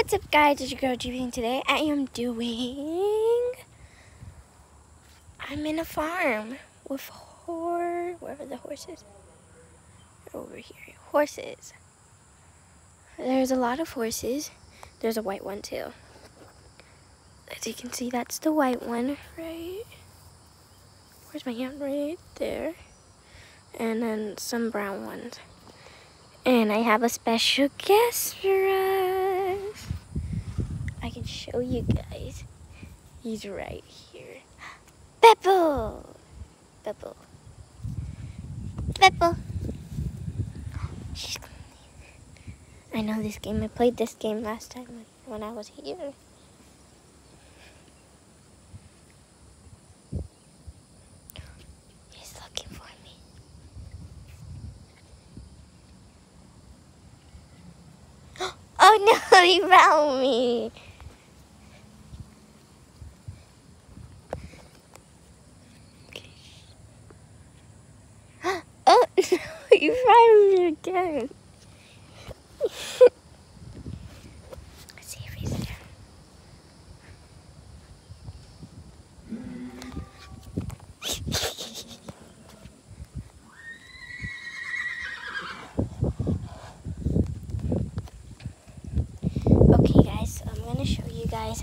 What's up guys, it's your girl GB and today I am doing, I'm in a farm with horse, where are the horses? Over here, horses. There's a lot of horses. There's a white one too. As you can see, that's the white one, right? Where's my hand? Right there. And then some brown ones. And I have a special guest for us. I can show you guys. He's right here. Beppo! Beppo. Beppo. I know this game. I played this game last time when I was here. He's looking for me. Oh no, he found me. Oh no, he found me again. Let's see if he's there. okay guys, so I'm gonna show you guys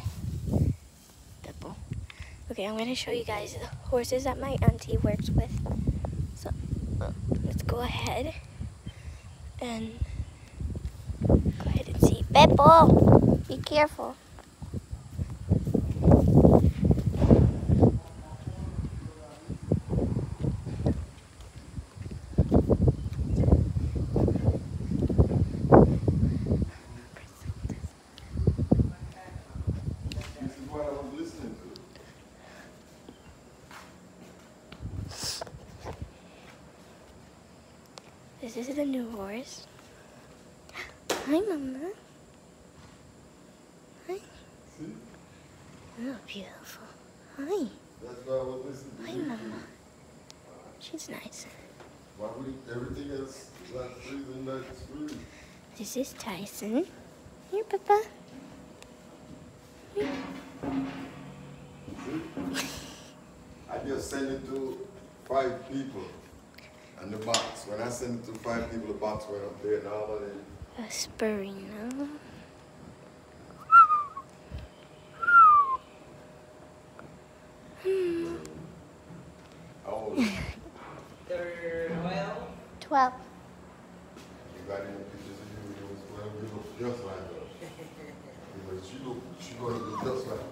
Okay, I'm gonna show you guys the horses that my auntie works with. So uh, go ahead and Go ahead and see. Beppo, be careful. This is what I was listening to. This is the new horse. Hi, Mama. Hi. See? Oh, beautiful. Hi. That's why I was listening to Hi. Mama. She's nice. Why would everything else is not freezing like it's? This is Tyson. Here, Papa. See? I just sent it to five people and the box. When I send it to five people, the box went up there and all of it. A Spurino. Hmm. How old is it? They're well, Twelve. You got any pictures of you? You was well, you look just like her. Because she look, she gonna look just like. Listen,